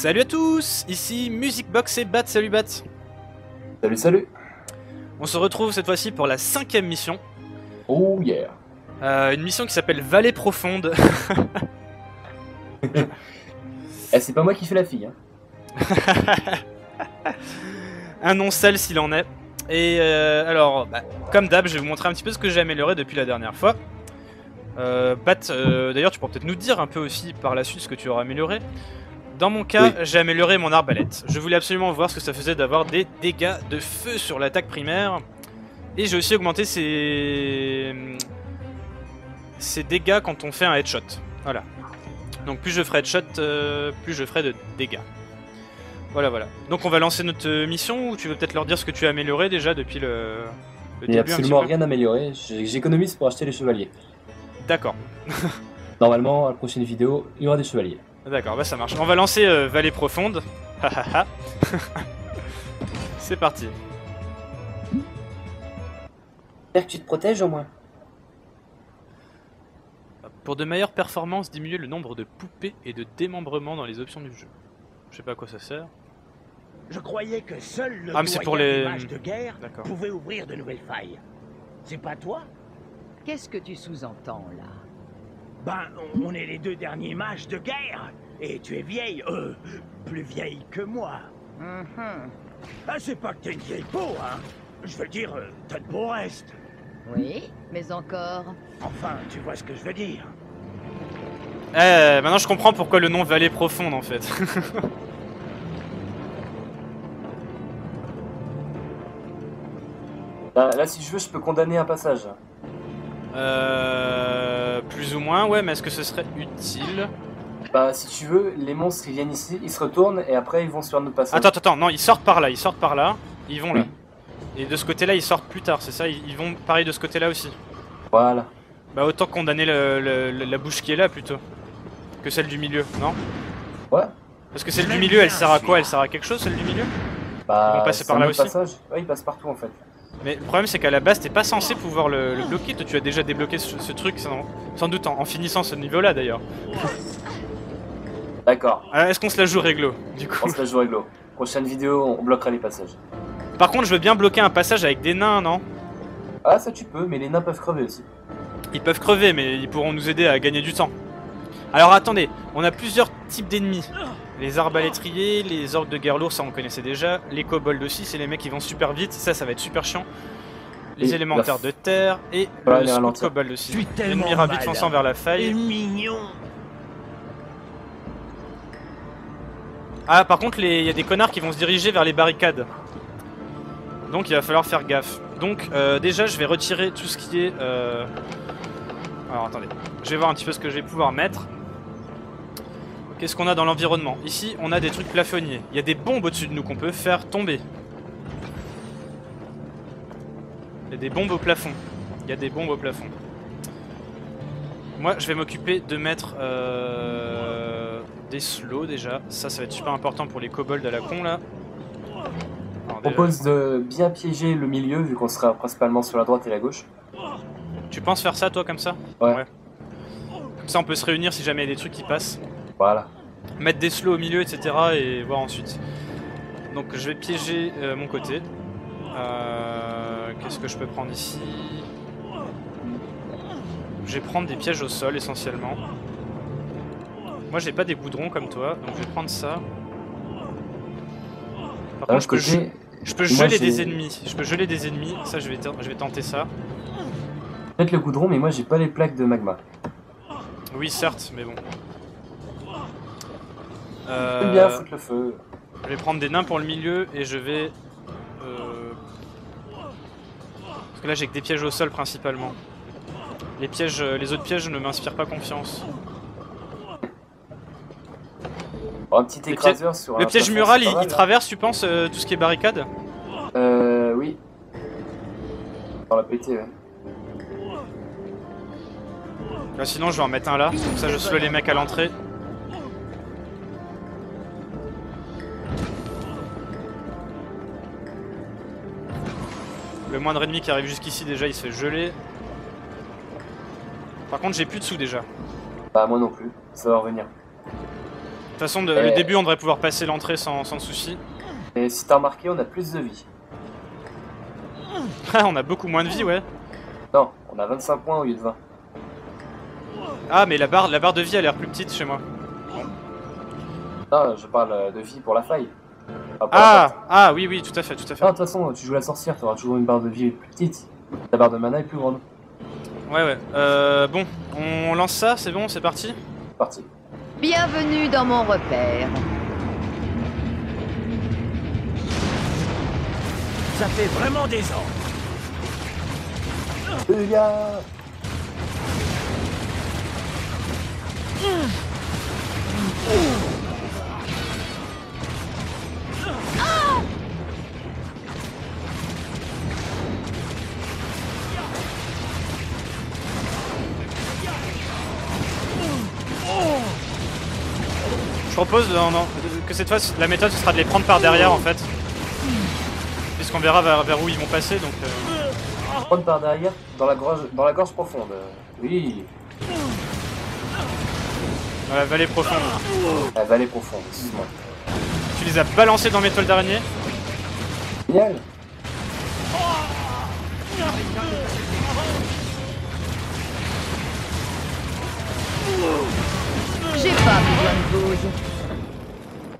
Salut à tous, ici Musicbox et Bat, salut Bat. Salut, salut. On se retrouve cette fois-ci pour la cinquième mission. Oh yeah. Euh, une mission qui s'appelle Vallée Profonde. Eh, c'est pas moi qui fais la fille. Hein. Un nom sale s'il en est. Et euh, alors, bah, comme d'hab, je vais vous montrer un petit peu ce que j'ai amélioré depuis la dernière fois. Euh, Bat, d'ailleurs, tu pourras peut-être nous dire un peu aussi par la suite ce que tu auras amélioré. Dans mon cas, Oui. j'ai amélioré mon arbalète. Je voulais absolument voir ce que ça faisait d'avoir des dégâts de feu sur l'attaque primaire. Et j'ai aussi augmenté ses... ses dégâts quand on fait un headshot. Voilà. Donc plus je ferai headshot, euh, plus je ferai de dégâts. Voilà, voilà. Donc on va lancer notre mission ou tu veux peut-être leur dire ce que tu as amélioré déjà depuis le, le Il n'y a début absolument rien amélioré. J'économise pour acheter les chevaliers. D'accord, Normalement, à la prochaine vidéo, il y aura des chevaliers. D'accord, bah ça marche. On va lancer euh, Vallée Profonde. Ha, ha, ha. C'est parti. J'espère que tu te protèges au moins. Pour de meilleures performances, diminuer le nombre de poupées et de démembrements dans les options du jeu. Je sais pas à quoi ça sert. Je croyais que seul le Ah, mais pour les- de guerre D'accord. pouvait ouvrir de nouvelles failles. C'est pas toi? Qu'est-ce que tu sous-entends là? Ben, on- est les deux derniers mages de guerre. Et tu es vieille, euh, plus vieille que moi. Mhm. Ah, c'est pas que t'es une vieille peau, hein. Je veux dire, euh, t'as de beaux restes. Oui, mais encore. Enfin, tu vois ce que je veux dire. Eh, maintenant je comprends pourquoi le nom Vallée Profonde en fait. Là, là, si je veux, je peux condamner un passage. euh, plus ou moins, ouais, mais est-ce que ce serait utile Bah, si tu veux, les monstres ils viennent ici, ils se retournent et après ils vont sur un autre passage. Attends, attends, non, ils sortent par là, ils sortent par là, ils vont là. Et de ce côté-là, ils sortent plus tard, c'est ça ils, vont pareil de ce côté-là aussi. Voilà. Bah autant condamner le- le- le- la bouche qui est là plutôt que celle du milieu, non Ouais. Parce que celle du milieu, elle sert à quoi? Elle sert à quelque chose, celle du milieu? Bah, Ils vont passer par là aussi passage. Ouais, ils passent partout en fait. Mais le problème, c'est qu'à la base, t'es pas censé pouvoir le, le bloquer. Toi, tu as déjà débloqué ce, ce truc, sans, sans doute en, en finissant ce niveau-là d'ailleurs. D'accord. Alors, Est-ce qu'on se la joue réglo du coup On se la joue réglo. Prochaine vidéo, on bloquera les passages. Par contre, je veux bien bloquer un passage avec des nains, non? Ah, ça tu peux, mais les nains peuvent crever aussi. Ils peuvent crever, mais ils pourront nous aider à gagner du temps. Alors attendez, on a plusieurs types d'ennemis. Les arbalétriers, les orques de guerre lourds, ça on connaissait déjà. Les kobolds aussi, c'est les mecs qui vont super vite, ça ça va être super chiant. Les Et élémentaires la de terre et Voilà, le les scout ralentir. kobold Je aussi. L'ennemi fonçant vers la Et faille. mignon. Ah par contre, les- il y a des connards qui vont se diriger vers les barricades. Donc il va falloir faire gaffe. Donc euh, déjà je vais retirer tout ce qui est... euh, Alors attendez, je vais voir un petit peu ce que je vais pouvoir mettre. Qu'est-ce qu'on a dans l'environnement Ici on a des trucs plafonniers. Il y a des bombes au-dessus de nous qu'on peut faire tomber. Il y a des bombes au plafond. Il y a des bombes au plafond. Moi je vais m'occuper de mettre euh, des slows déjà. Ça ça va être super important pour les kobolds à la con là. Alors, déjà- propose de bien piéger le milieu vu qu'on sera principalement sur la droite et la gauche. Tu penses faire ça toi comme ça? Ouais. Comme ça on peut se réunir si jamais il y a des trucs qui passent. Voilà. Mettre des slows au milieu etc. et voir ensuite. Donc je vais piéger euh, mon côté. Euh, Qu'est-ce que je peux prendre ici? Je vais prendre des pièges au sol essentiellement. Moi j'ai pas des goudrons comme toi, donc je vais prendre ça. Par contre je peux, je peux geler des ennemis. Je peux geler des ennemis. Ça je vais, je vais tenter ça. peut-être le goudron, mais moi j'ai pas les plaques de magma. Oui certes, mais bon. Euh, bien foutre le feu. Je vais prendre des nains pour le milieu et je vais... euh, Parce que là j'ai que des pièges au sol principalement. Les pièges, euh, les autres pièges ne m'inspirent pas confiance. Oh, un petit écraseur sur un Le piège mural, il, hein. traverse, tu penses, euh, tout ce qui est barricade? Euh, oui. Dans la pété, ouais. Là, Sinon je vais en mettre un là, comme ça je slow les mecs à l'entrée. Le moindre ennemi qui arrive jusqu'ici déjà il se fait geler. Par contre j'ai plus de sous déjà. Bah, moi non plus. Ça va revenir. toute façon, de- le début, on devrait pouvoir passer l'entrée sans, sans souci. Et si t'as remarqué, on a plus de vie. Ah, on a beaucoup moins de vie, ouais. Non, on a 25 points au lieu de 20. Ah, mais la barre, la barre de vie a l'air plus petite chez moi. Non, je parle euh, de vie pour la faille. La Ah, porte. ah, oui, oui, tout à fait, tout à fait. De toute façon, tu joues la sorcière, t'auras toujours une barre de vie plus petite. Ta barre de mana est plus grande. Ouais, ouais. Euh, bon, on lance ça, c'est bon, c'est parti Parti. Bienvenue dans mon repère. Ça fait vraiment des ans. Les gars Je propose non, non, que cette fois, la méthode, ce sera de les prendre par derrière, en fait. Puisqu'on verra vers, vers où ils vont passer, donc... euh, Prendre par derrière, dans la gorge, dans la gorge profonde. Oui, dans la vallée profonde. la vallée profonde, excuse-moi. Tu les as balancés dans mes toiles d'araignée Génial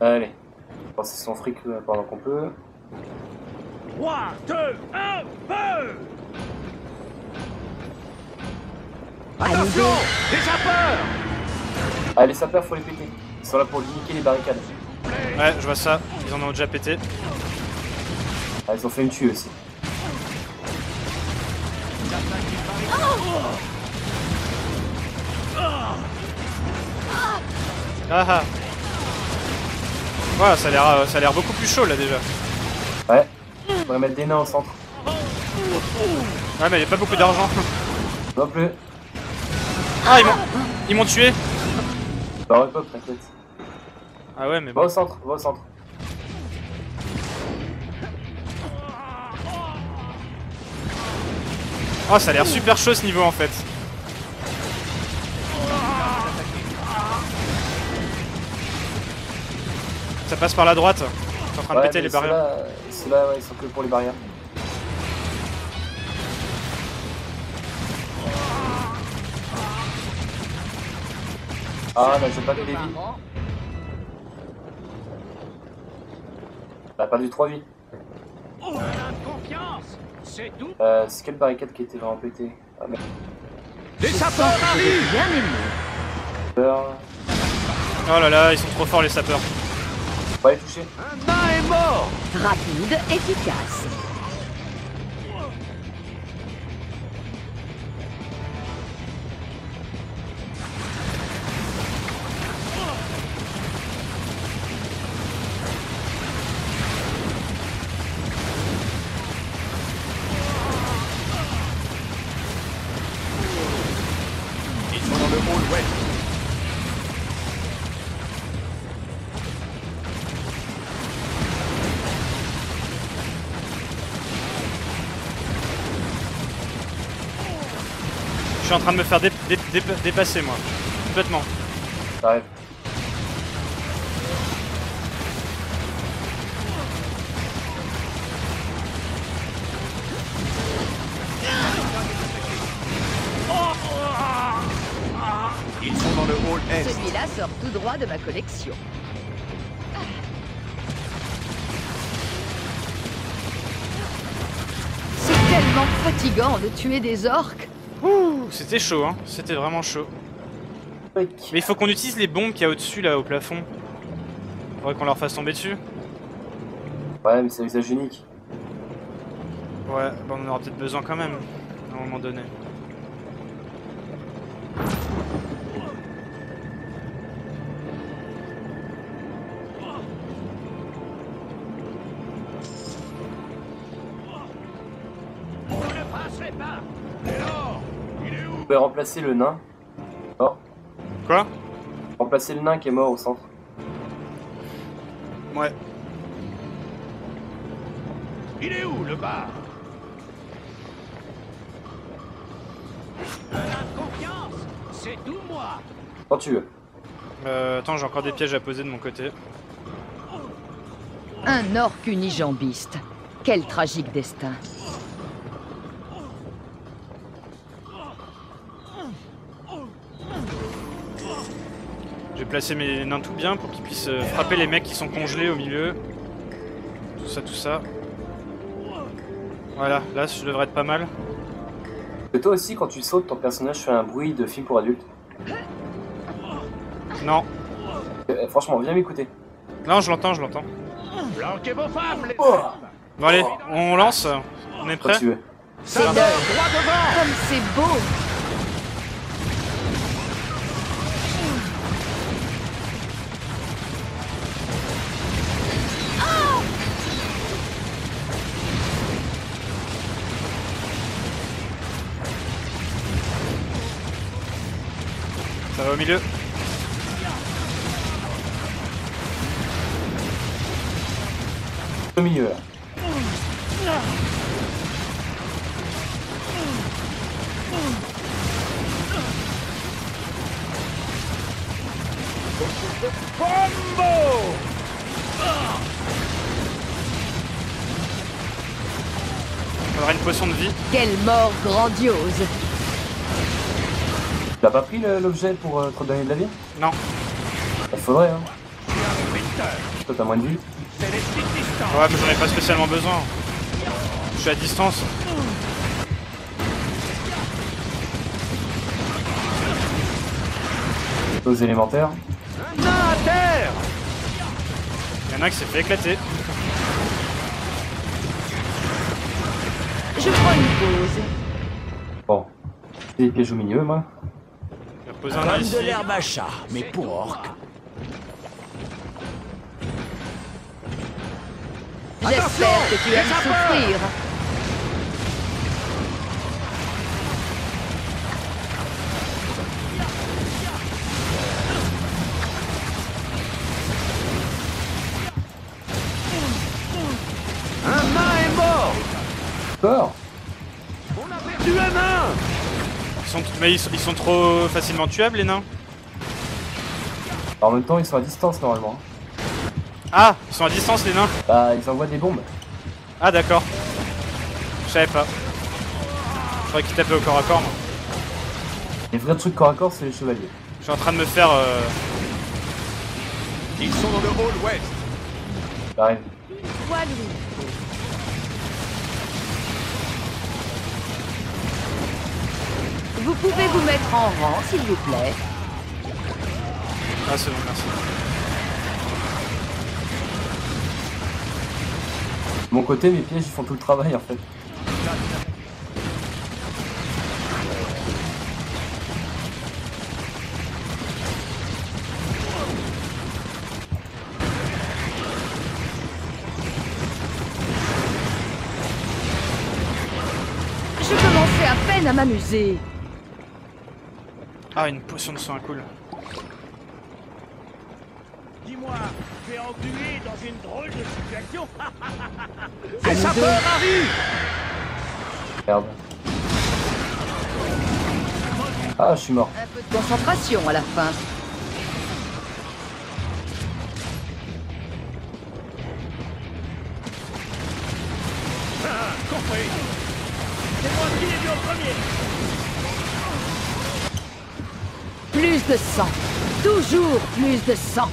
Allez, passer son fric euh, pendant qu'on peut. 3, 2, 1, feu Attention Les sapeurs Ah, les sapeurs, faut les péter. Ils sont là pour niquer les barricades. Ouais, je vois ça. Ils en ont déjà pété. Ah, ils ont fait une tue aussi. Ah ah Voilà, ça a l'air euh, ça a l'air beaucoup plus chaud, là, déjà. Ouais. Faudrait mettre des nains au centre. Ouais, mais il a pas beaucoup d'argent. Non plus. Ah, ils m'ont... Ils m'ont tué Bah, ouais, pop, t'inquiète. Ah ouais, mais Va bon. au centre, va au centre. Oh, ça a l'air super chaud, ce niveau, en fait. Ça passe par la droite. T'es en train de péter mais les barrières. euh, Ceux-là, ouais, ils sont que pour les barrières. Ah, là, j'ai pas de vies. A perdu 3 vies. Confiance C'est tout Euh, c'est quelle barricade qui était vraiment pétée Ah, merde. Les je sens sapeurs je arrivent. Oh là là, ils sont trop forts, les sapeurs. Faut pas les toucher. Un nain est mort Rapide, efficace. Suis en train de me faire dé- dé- dé- dépasser, moi. Complètement. J'arrive. Ils sont dans le hall est. Celui-là sort tout droit de ma collection. C'est tellement fatigant de tuer des orques. Ouh, c'était chaud, hein. C'était vraiment chaud. Mais il faut qu'on utilise les bombes qu'il y a au-dessus, là, au plafond. Faudrait qu'on leur fasse tomber dessus. Ouais, mais c'est un usage unique. Ouais, bah on en aura peut-être besoin quand même, à un moment donné. Pouvez remplacer le nain. Mort. Quoi? Remplacer le nain qui est mort au centre. Ouais. Il est où le bar? Un nain de confiance C'est tout moi Quand tu veux. Euh, attends, j'ai encore des pièges à poser de mon côté. Un orc unijambiste. Quel tragique destin. Placé mes nains tout bien pour qu'ils puissent euh, frapper les mecs qui sont congelés au milieu. Tout ça, tout ça. Voilà, là je devrais être pas mal. Et toi aussi, quand tu sautes, ton personnage fait un bruit de film pour adultes. Non, Euh, franchement, viens m'écouter. non, je l'entends, je l'entends. Planquez vos femmes, les Oh Bon allez, on lance. On est prêt. C'est l'heure. droit devant Comme c'est beau Ça va au milieu. Au milieu là. Combo On aura une potion de vie. Quelle mort grandiose l'as pas pris l'objet pour euh, te redonner de la vie? Non. Il faudrait, hein. Toi, t'as moins de vie. Ouais, mais j'en ai pas spécialement besoin. Je suis à distance. Aux élémentaires. Un nain à terre Il y en a un qui s'est fait éclater. Je prends une pause. Bon. J'ai des pièges au milieu, moi. Reposer un ici. de l'herbe à chat, mais pour orc. J'espère que tu aimes souffrir. Un nain est mort Encore sont, mais ils sont, ils sont trop facilement tuables les nains. En même temps, ils sont à distance normalement. Ah, ils sont à distance les nains. Bah, ils envoient des bombes. Ah d'accord. Je savais pas. Je croyais qu'ils tapaient au corps à corps moi. Les vrais trucs corps à corps, c'est les chevaliers. Je suis en train de me faire... euh, Ils sont dans le hall ouest. J'arrive. Pouvez vous mettre en rang, s'il vous plaît. Ah c'est bon, merci. De mon côté, mes pièges, ils font tout le travail en fait. Je commençais à peine à m'amuser. Ah, une potion de soin, cool. Dis-moi, tu es englué dans une drôle de situation nous sapeurs deux. arrivent Merde. Ah, je suis mort. Un peu de concentration à la fin. Ah, compris C'est moi qui l'ai vu au premier Plus de sang. Toujours plus de sang.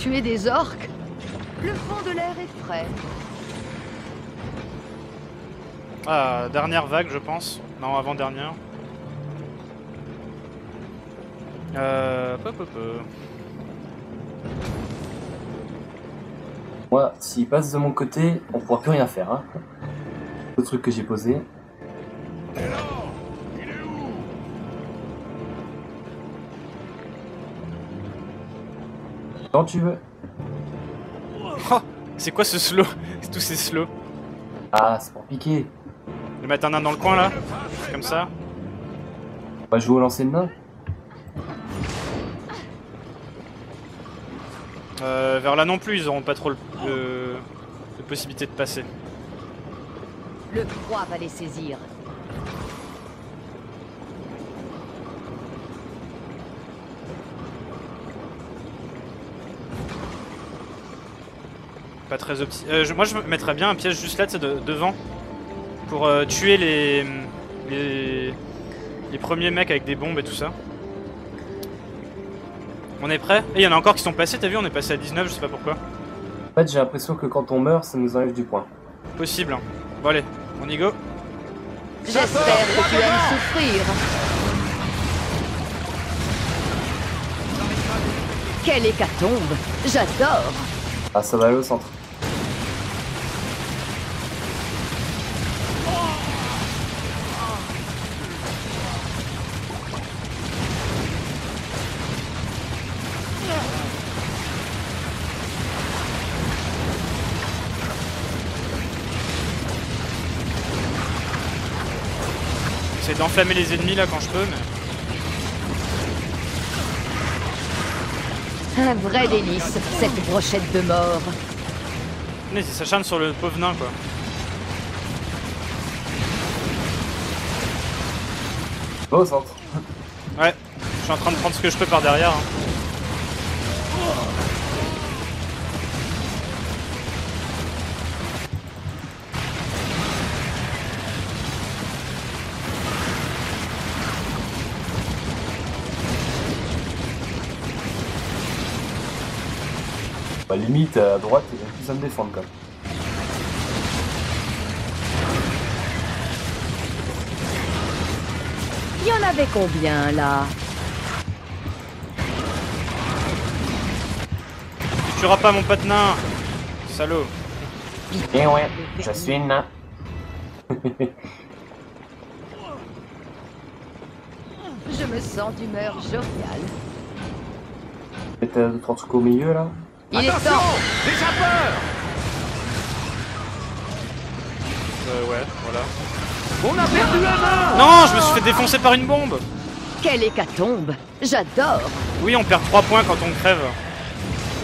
Tuer des orques. Le fond de l'air est frais. Ah, dernière vague, je pense. Non, avant-dernière. Euh... Hop, hop, hop. Moi, s'ils passent de mon côté, on pourra plus rien faire. Hein. Le truc que j'ai posé. Quand tu veux. Oh, c'est quoi ce slow? Tous ces slow. Ah, c'est pour piquer. Je vais mettre un nain dans le coin là, comme ça. On va jouer au lancer de nain. Euh, vers là non plus, ils auront pas trop le, le- de possibilité de passer. Le froid va les saisir. Pas très opti. euh, je- moi je mettrais bien un piège juste là, tu sais, de- devant. Pour euh, tuer les, les. les premiers mecs avec des bombes et tout ça. On est prêt? Et il y en a encore qui sont passés, t'as vu On est passé à 19, je sais pas pourquoi. En fait, j'ai l'impression que quand on meurt, ça nous enlève du point. Possible. hein. Bon allez, on y go. J'espère que tu aimes souffrir. Quelle hécatombe J'adore Ah, ça va aller au centre. J'essaie d'enflammer les ennemis là quand je peux, mais. Un vrai délice, cette brochette de mort. Mais il s'acharne sur le pauvre nain quoi. Va au centre. Ouais, je suis en train de prendre ce que je peux par derrière. hein. Bah, limite, à droite, il y a plus à me défendre quand même. Il y en avait combien là? Tu tueras pas mon pote nain Salaud Eh ouais, je suis une nain. Je me sens d'humeur joviale. Peut-être trois trucs au milieu là. Il est Attention temps Des sapeurs Euh ouais, voilà. On a perdu un Non, je me suis fait défoncer par une bombe Quelle hécatombe J'adore Oui, on perd 3 points quand on crève.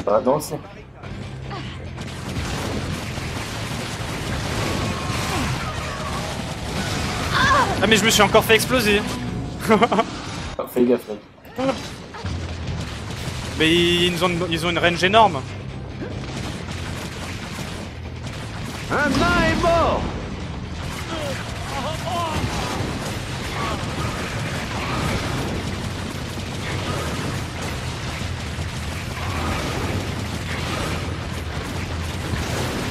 Ah, dans le ciel. Ah mais je me suis encore fait exploser fais gaffe, mec. Mais ils ont, ils ont une range énorme. Un nain est mort.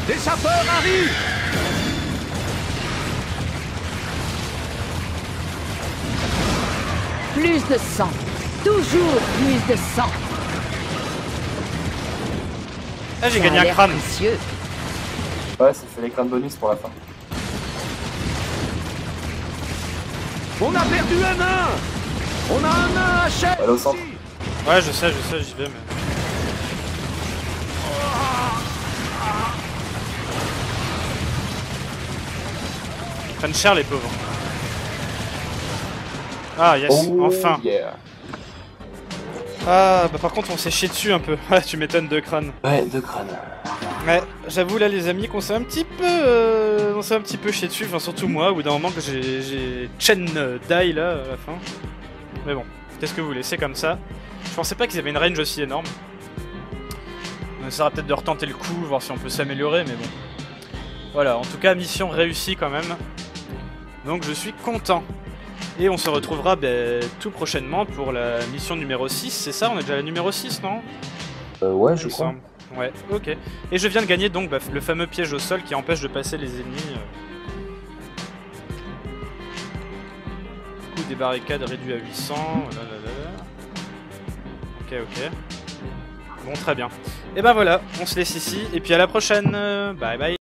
Des sapeurs arrivent. Plus de sang. Toujours plus de sang Ah j'ai gagné un crâne précieux. Ouais, ça fait l'écran de bonus pour la fin. On a perdu un nain On a un nain à chef Allez au centre. Ouais je sais, je sais, j'y vais mais... Ils prennent cher les pauvres. Ah yes, Oh, enfin yeah. Ah bah par contre on s'est chié dessus un peu. Ouais tu m'étonnes de crâne. Ouais, deux crânes. Ouais, j'avoue là les amis qu'on s'est un petit peu, euh, on s'est un petit peu chié dessus, enfin surtout moi, au bout d'un moment que j'ai, j'ai Chen euh, die là à la fin. Mais bon, qu'est-ce que vous voulez, c'est comme ça. Je pensais pas qu'ils avaient une range aussi énorme. On essaiera peut-être de retenter le coup, voir si on peut s'améliorer, mais bon. Voilà, en tout cas mission réussie quand même. Donc je suis content. Et on se retrouvera ben, tout prochainement pour la mission numéro 6, c'est ça On est déjà à la numéro 6, non? Euh, ouais, je crois. Ouais, ok. Et je viens de gagner donc bah, le fameux piège au sol qui empêche de passer les ennemis. euh. Du coup, des barricades réduites à 800. là, là, là, là. Ok, ok. Bon, très bien. Et ben voilà, on se laisse ici. Et puis à la prochaine. euh, Bye bye.